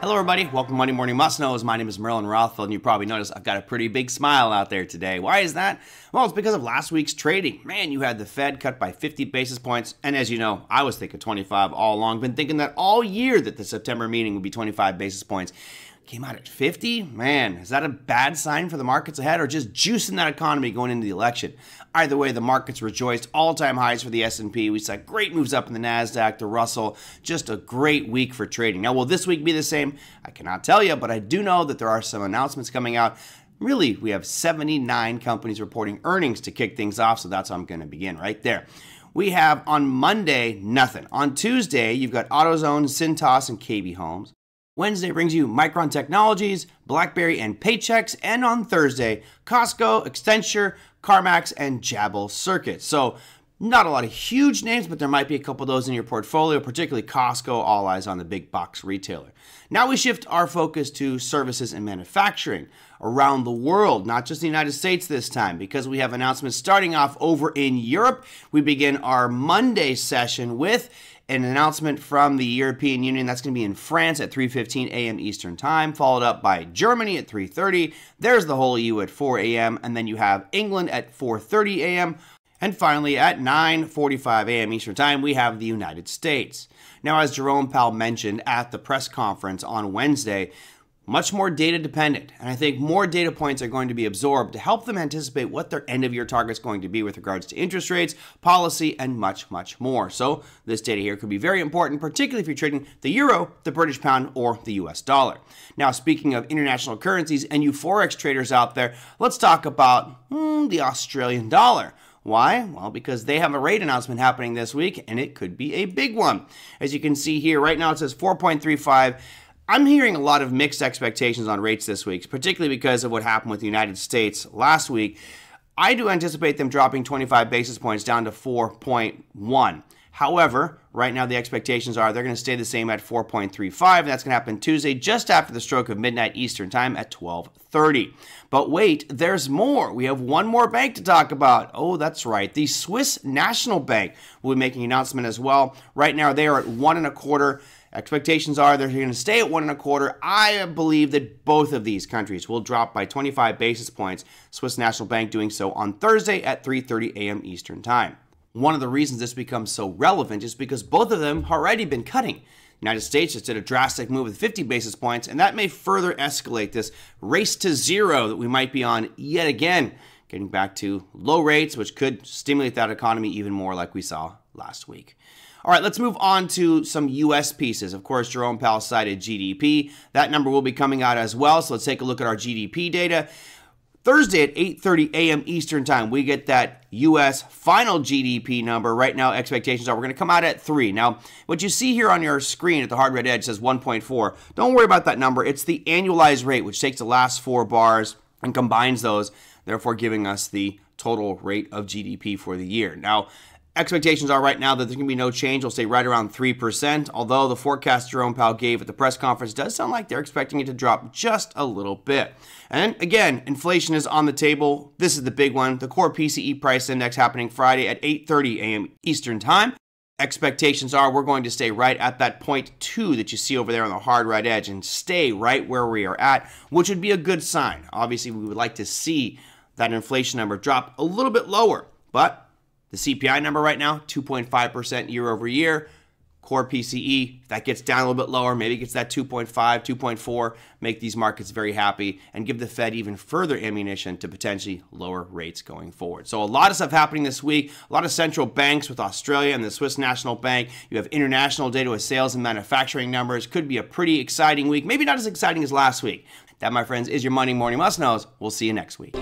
Hello, everybody. Welcome to Monday Morning Must Knows. My name is Merlin Rothfeld, and you probably noticed I've got a pretty big smile out there today. Why is that? Well, it's because of last week's trading. Man, you had the Fed cut by 50 basis points, and as you know, I was thinking 25 all along. Been thinking that all year that the September meeting would be 25 basis points came out at 50 man is that a bad sign for the markets ahead or just juicing that economy going into the election? Either way the markets rejoiced. All-time highs for the s&p we saw great moves up in the nasdaq the russell. Just a great week for trading. Now will this week be the same? I cannot tell you but i do know that there are some announcements coming out. Really we have 79 companies reporting earnings to kick things off so that's how i'm going to begin right there. We have on Monday nothing. On Tuesday, you've got AutoZone, Cintas, and KB Homes. Wednesday brings you Micron Technologies, BlackBerry, and Paychex. And on Thursday, Costco, Accenture, CarMax, and Jabil Circuits. So, not a lot of huge names, but there might be a couple of those in your portfolio, particularly Costco, all eyes on the big box retailer. Now we shift our focus to services and manufacturing around the world, not just the United States this time, because we have announcements starting off over in Europe. We begin our Monday session with an announcement from the European Union that's going to be in France at 3:15 a.m. Eastern Time, followed up by Germany at 3:30. There's the whole EU at 4 a.m. and then you have England at 4:30 a.m. And finally, at 9:45 a.m. Eastern Time, we have the United States. Now, as Jerome Powell mentioned at the press conference on Wednesday, much more data dependent. And I think more data points are going to be absorbed to help them anticipate what their end of year target is going to be with regards to interest rates, policy, and much, much more. So this data here could be very important, particularly if you're trading the euro, the British pound, or the US dollar. Now, speaking of international currencies and you Forex traders out there, let's talk about hmm, the Australian dollar. Why? Well, because they have a rate announcement happening this week, and it could be a big one. As you can see here, right now it says 4.35. I'm hearing a lot of mixed expectations on rates this week, particularly because of what happened with the United States last week. I do anticipate them dropping 25 basis points down to 4.1. However, right now the expectations are they're going to stay the same at 4.35, and that's going to happen Tuesday just after the stroke of midnight Eastern Time at 12:30. But wait, there's more. We have one more bank to talk about. Oh, that's right. The Swiss National Bank will be making an announcement as well. Right now they are at one and a quarter. Expectations are they're going to stay at one and a quarter. I believe that both of these countries will drop by 25 basis points. Swiss National Bank doing so on Thursday at 3:30 a.m. Eastern Time. One of the reasons this becomes so relevant is because both of them have already been cutting. The United States just did a drastic move with 50 basis points, and that may further escalate this race to zero that we might be on yet again, getting back to low rates, which could stimulate that economy even more, like we saw last week. All right, let's move on to some U.S. pieces. Of course, Jerome Powell cited GDP. That number will be coming out as well. So let's take a look at our GDP data. Thursday at 8:30 a.m. Eastern Time, we get that U.S. final GDP number. Right now, expectations are we're going to come out at three. Now, what you see here on your screen at the hard red edge says 1.4. Don't worry about that number. It's the annualized rate, which takes the last four bars and combines those, therefore giving us the total rate of GDP for the year. Now, Expectations are right now that there's going to be no change. We'll stay right around 3%, although the forecast Jerome Powell gave at the press conference does sound like they're expecting it to drop just a little bit. And again, inflation is on the table. This is the big one. The core PCE price index happening Friday at 8:30 a.m. Eastern Time. Expectations are we're going to stay right at that point two that you see over there on the hard right edge and stay right where we are at, which would be a good sign. Obviously, we would like to see that inflation number drop a little bit lower, but the CPI number right now, 2.5% year over year. Core PCE, if that gets down a little bit lower, maybe gets that 2.5, 2.4, make these markets very happy and give the Fed even further ammunition to potentially lower rates going forward. So, a lot of stuff happening this week. A lot of central banks with Australia and the Swiss National Bank. You have international data with sales and manufacturing numbers. Could be a pretty exciting week. Maybe not as exciting as last week. That, my friends, is your Monday Morning Must Knows. We'll see you next week.